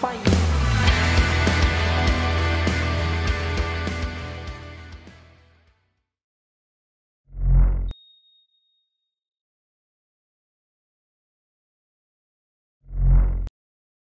país.